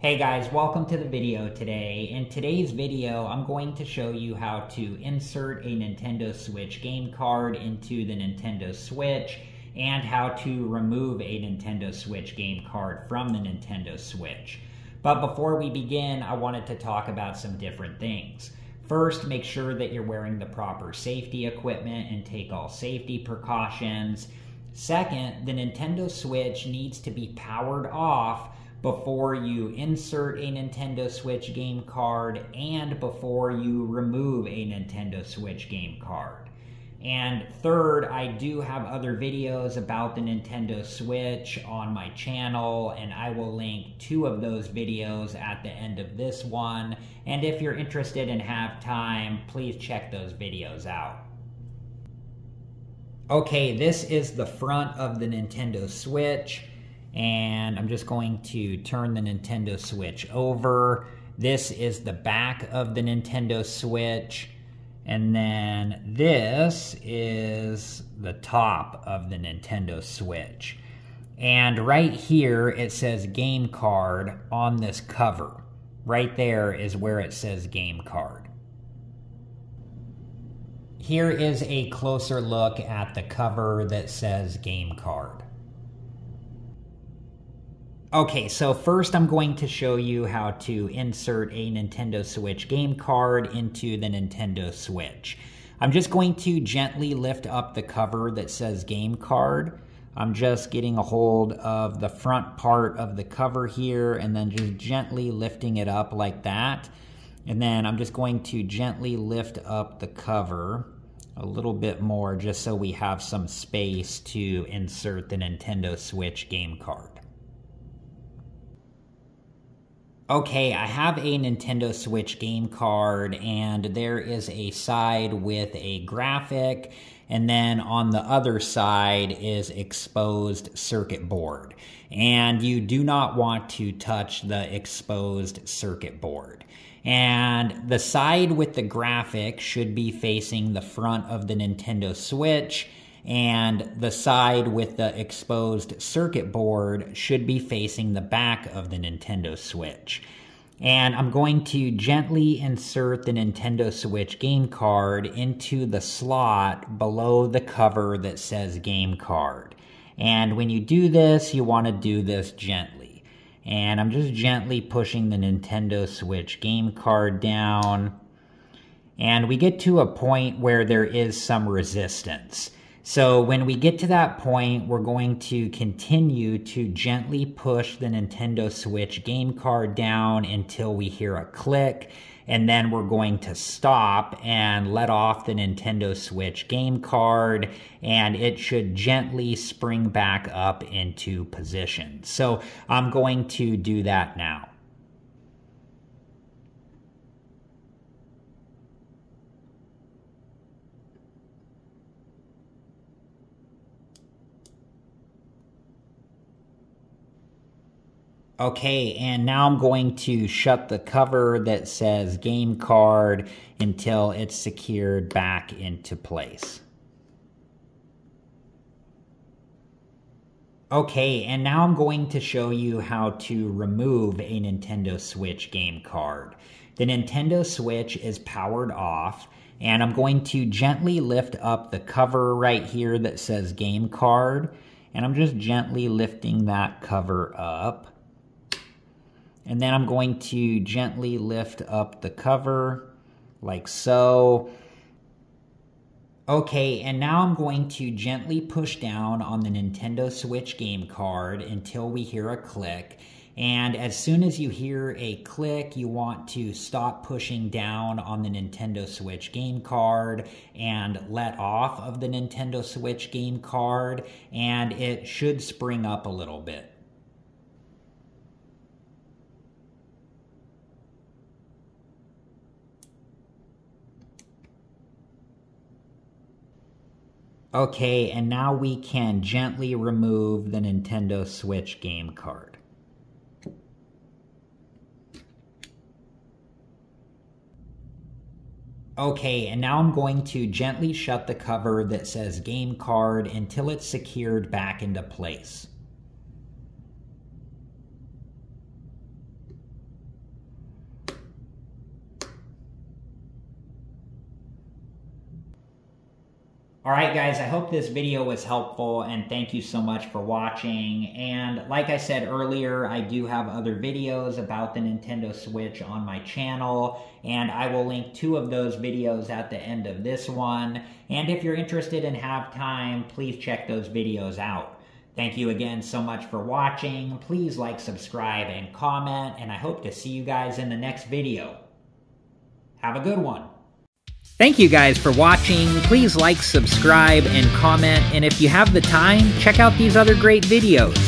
Hey guys, welcome to the video today. In today's video, I'm going to show you how to insert a Nintendo Switch game card into the Nintendo Switch and how to remove a Nintendo Switch game card from the Nintendo Switch. But before we begin, I wanted to talk about some different things. First, make sure that you're wearing the proper safety equipment and take all safety precautions. Second, the Nintendo Switch needs to be powered off before you insert a Nintendo Switch game card and before you remove a Nintendo Switch game card. And third, I do have other videos about the Nintendo Switch on my channel, and I will link two of those videos at the end of this one. And if you're interested and have time, please check those videos out. Okay, this is the front of the Nintendo Switch and I'm just going to turn the Nintendo Switch over. This is the back of the Nintendo Switch. And then this is the top of the Nintendo Switch. And right here it says game card on this cover. Right there is where it says game card. Here is a closer look at the cover that says game card. Okay, so first I'm going to show you how to insert a Nintendo Switch game card into the Nintendo Switch. I'm just going to gently lift up the cover that says game card. I'm just getting a hold of the front part of the cover here and then just gently lifting it up like that. And then I'm just going to gently lift up the cover a little bit more just so we have some space to insert the Nintendo Switch game card. Okay, I have a Nintendo Switch game card, and there is a side with a graphic, and then on the other side is exposed circuit board. And you do not want to touch the exposed circuit board. And the side with the graphic should be facing the front of the Nintendo Switch, and the side with the exposed circuit board should be facing the back of the Nintendo Switch. And I'm going to gently insert the Nintendo Switch game card into the slot below the cover that says game card. And when you do this, you want to do this gently. And I'm just gently pushing the Nintendo Switch game card down. And we get to a point where there is some resistance. So when we get to that point, we're going to continue to gently push the Nintendo Switch game card down until we hear a click. And then we're going to stop and let off the Nintendo Switch game card and it should gently spring back up into position. So I'm going to do that now. Okay, and now I'm going to shut the cover that says game card until it's secured back into place. Okay, and now I'm going to show you how to remove a Nintendo Switch game card. The Nintendo Switch is powered off, and I'm going to gently lift up the cover right here that says game card, and I'm just gently lifting that cover up. And then I'm going to gently lift up the cover like so. Okay, and now I'm going to gently push down on the Nintendo Switch game card until we hear a click. And as soon as you hear a click, you want to stop pushing down on the Nintendo Switch game card and let off of the Nintendo Switch game card, and it should spring up a little bit. Okay, and now we can gently remove the Nintendo Switch game card. Okay, and now I'm going to gently shut the cover that says game card until it's secured back into place. All right, guys, I hope this video was helpful and thank you so much for watching. And like I said earlier, I do have other videos about the Nintendo Switch on my channel, and I will link two of those videos at the end of this one. And if you're interested and have time, please check those videos out. Thank you again so much for watching. Please like, subscribe, and comment, and I hope to see you guys in the next video. Have a good one. Thank you guys for watching. Please like, subscribe, and comment. And if you have the time, check out these other great videos.